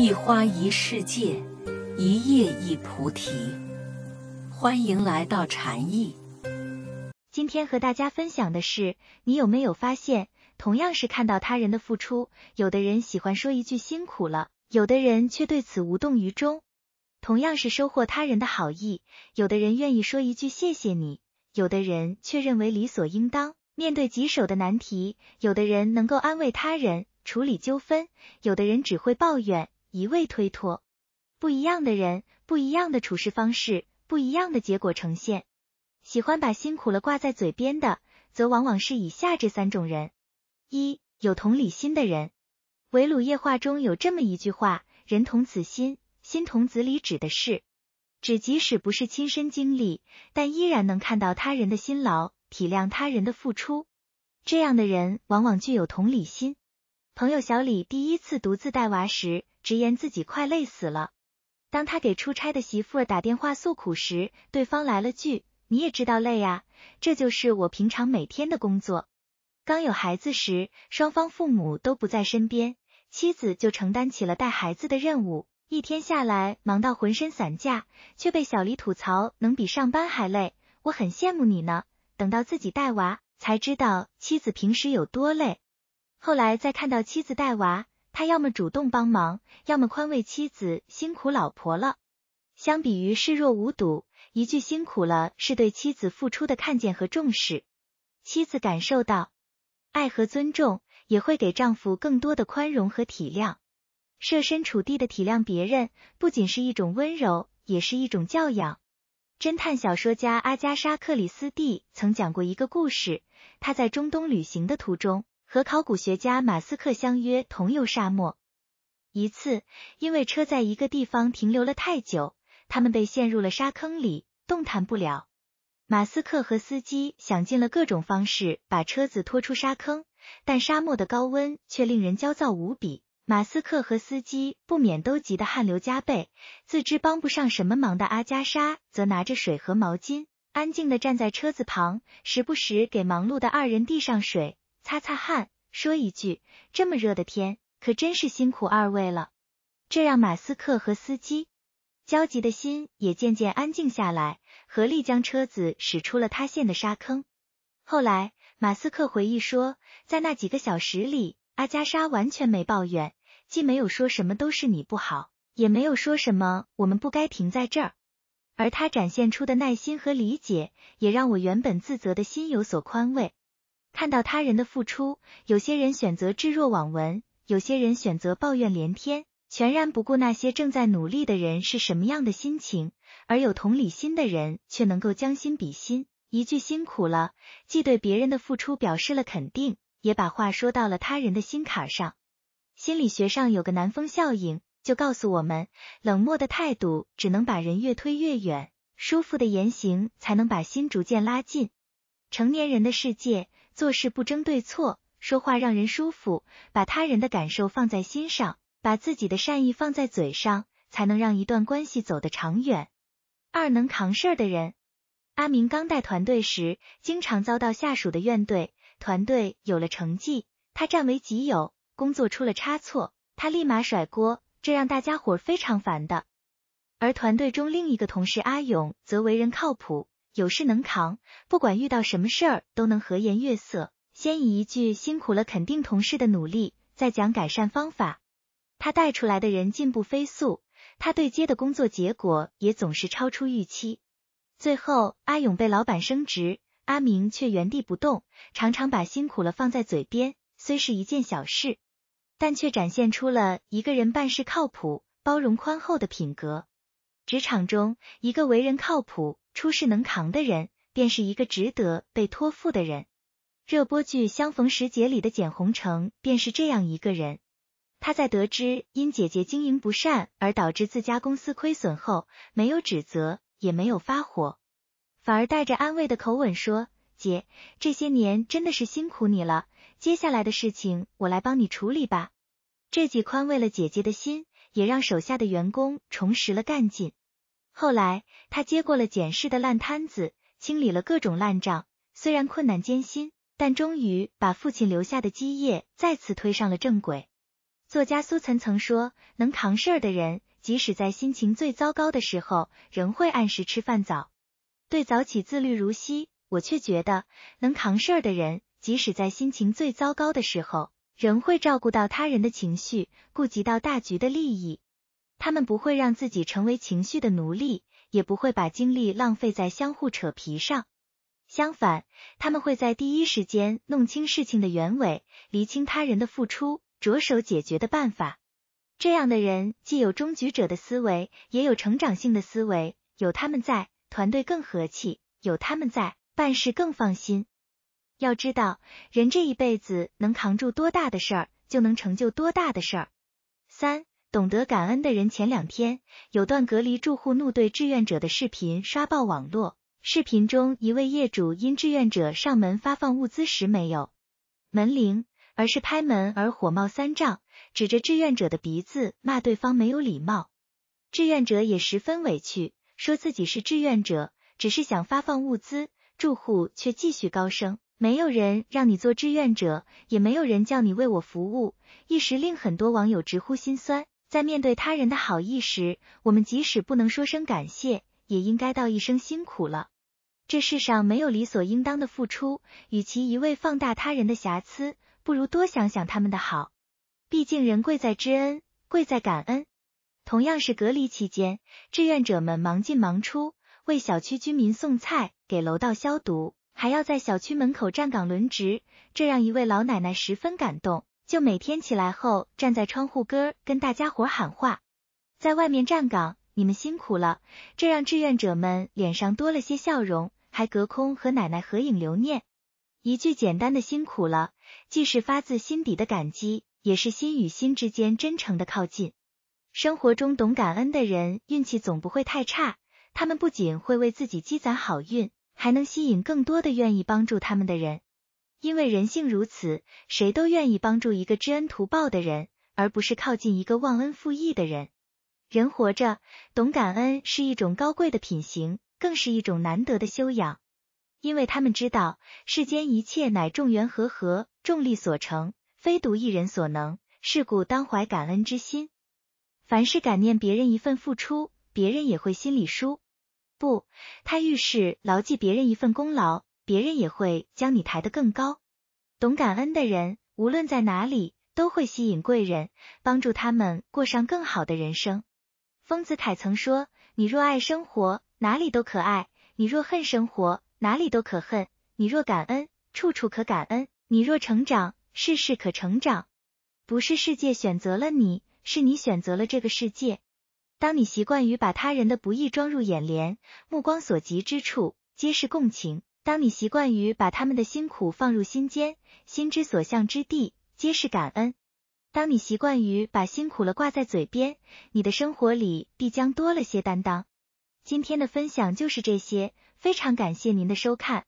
一花一世界，一叶一菩提。欢迎来到禅意。今天和大家分享的是，你有没有发现，同样是看到他人的付出，有的人喜欢说一句辛苦了，有的人却对此无动于衷；同样是收获他人的好意，有的人愿意说一句谢谢你，有的人却认为理所应当。面对棘手的难题，有的人能够安慰他人。处理纠纷，有的人只会抱怨，一味推脱。不一样的人，不一样的处事方式，不一样的结果呈现。喜欢把辛苦了挂在嘴边的，则往往是以下这三种人：一、有同理心的人。围炉夜话中有这么一句话：“人同此心，心同子理”，指的是指即使不是亲身经历，但依然能看到他人的辛劳，体谅他人的付出。这样的人往往具有同理心。朋友小李第一次独自带娃时，直言自己快累死了。当他给出差的媳妇儿打电话诉苦时，对方来了句：“你也知道累呀，这就是我平常每天的工作。”刚有孩子时，双方父母都不在身边，妻子就承担起了带孩子的任务，一天下来忙到浑身散架，却被小李吐槽能比上班还累。我很羡慕你呢。等到自己带娃，才知道妻子平时有多累。后来再看到妻子带娃，他要么主动帮忙，要么宽慰妻子辛苦老婆了。相比于视若无睹，一句辛苦了是对妻子付出的看见和重视。妻子感受到爱和尊重，也会给丈夫更多的宽容和体谅。设身处地的体谅别人，不仅是一种温柔，也是一种教养。侦探小说家阿加莎·克里斯蒂曾讲过一个故事，他在中东旅行的途中。和考古学家马斯克相约同游沙漠。一次，因为车在一个地方停留了太久，他们被陷入了沙坑里，动弹不了。马斯克和司机想尽了各种方式把车子拖出沙坑，但沙漠的高温却令人焦躁无比。马斯克和司机不免都急得汗流浃背。自知帮不上什么忙的阿加莎，则拿着水和毛巾，安静的站在车子旁，时不时给忙碌的二人递上水。擦擦汗，说一句：“这么热的天，可真是辛苦二位了。”这让马斯克和司机焦急的心也渐渐安静下来，合力将车子驶出了塌陷的沙坑。后来，马斯克回忆说，在那几个小时里，阿加莎完全没抱怨，既没有说什么都是你不好，也没有说什么我们不该停在这儿。而他展现出的耐心和理解，也让我原本自责的心有所宽慰。看到他人的付出，有些人选择置若罔闻，有些人选择抱怨连天，全然不顾那些正在努力的人是什么样的心情。而有同理心的人却能够将心比心，一句辛苦了，既对别人的付出表示了肯定，也把话说到了他人的心坎上。心理学上有个南风效应，就告诉我们，冷漠的态度只能把人越推越远，舒服的言行才能把心逐渐拉近。成年人的世界。做事不争对错，说话让人舒服，把他人的感受放在心上，把自己的善意放在嘴上，才能让一段关系走得长远。二能扛事儿的人，阿明刚带团队时，经常遭到下属的怨怼，团队有了成绩，他占为己有；工作出了差错，他立马甩锅，这让大家伙非常烦的。而团队中另一个同事阿勇，则为人靠谱。有事能扛，不管遇到什么事儿都能和颜悦色。先以一句辛苦了肯定同事的努力，再讲改善方法。他带出来的人进步飞速，他对接的工作结果也总是超出预期。最后，阿勇被老板升职，阿明却原地不动，常常把辛苦了放在嘴边。虽是一件小事，但却展现出了一个人办事靠谱、包容宽厚的品格。职场中，一个为人靠谱。出事能扛的人，便是一个值得被托付的人。热播剧《相逢时节》里的简宏成便是这样一个人。他在得知因姐姐经营不善而导致自家公司亏损后，没有指责，也没有发火，反而带着安慰的口吻说：“姐，这些年真的是辛苦你了，接下来的事情我来帮你处理吧。”这既宽慰了姐姐的心，也让手下的员工重拾了干劲。后来，他接过了简氏的烂摊子，清理了各种烂账。虽然困难艰辛，但终于把父亲留下的基业再次推上了正轨。作家苏岑曾说，能扛事儿的人，即使在心情最糟糕的时候，仍会按时吃饭早。对早起自律如昔，我却觉得，能扛事儿的人，即使在心情最糟糕的时候，仍会照顾到他人的情绪，顾及到大局的利益。他们不会让自己成为情绪的奴隶，也不会把精力浪费在相互扯皮上。相反，他们会在第一时间弄清事情的原委，厘清他人的付出，着手解决的办法。这样的人既有终局者的思维，也有成长性的思维。有他们在。团队更和气，有他们在，办事更放心。要知道，人这一辈子能扛住多大的事儿，就能成就多大的事儿。三，懂得感恩的人。前两天有段隔离住户怒对志愿者的视频刷爆网络。视频中，一位业主因志愿者上门发放物资时没有门铃，而是拍门而火冒三丈，指着志愿者的鼻子骂对方没有礼貌。志愿者也十分委屈。说自己是志愿者，只是想发放物资，住户却继续高声：“没有人让你做志愿者，也没有人叫你为我服务。”一时令很多网友直呼心酸。在面对他人的好意时，我们即使不能说声感谢，也应该道一声辛苦了。这世上没有理所应当的付出，与其一味放大他人的瑕疵，不如多想想他们的好。毕竟人贵在知恩，贵在感恩。同样是隔离期间，志愿者们忙进忙出，为小区居民送菜、给楼道消毒，还要在小区门口站岗轮值，这让一位老奶奶十分感动。就每天起来后，站在窗户根跟大家伙喊话：“在外面站岗，你们辛苦了。”这让志愿者们脸上多了些笑容，还隔空和奶奶合影留念。一句简单的“辛苦了”，既是发自心底的感激，也是心与心之间真诚的靠近。生活中懂感恩的人，运气总不会太差。他们不仅会为自己积攒好运，还能吸引更多的愿意帮助他们的人。因为人性如此，谁都愿意帮助一个知恩图报的人，而不是靠近一个忘恩负义的人。人活着，懂感恩是一种高贵的品行，更是一种难得的修养。因为他们知道，世间一切乃众缘和合，众力所成，非独一人所能。是故当怀感恩之心。凡是感念别人一份付出，别人也会心里舒。不，他遇事牢记别人一份功劳，别人也会将你抬得更高。懂感恩的人，无论在哪里，都会吸引贵人，帮助他们过上更好的人生。丰子恺曾说：“你若爱生活，哪里都可爱；你若恨生活，哪里都可恨；你若感恩，处处可感恩；你若成长，事事可成长。不是世界选择了你。”是你选择了这个世界。当你习惯于把他人的不易装入眼帘，目光所及之处皆是共情；当你习惯于把他们的辛苦放入心间，心之所向之地皆是感恩；当你习惯于把辛苦了挂在嘴边，你的生活里必将多了些担当。今天的分享就是这些，非常感谢您的收看。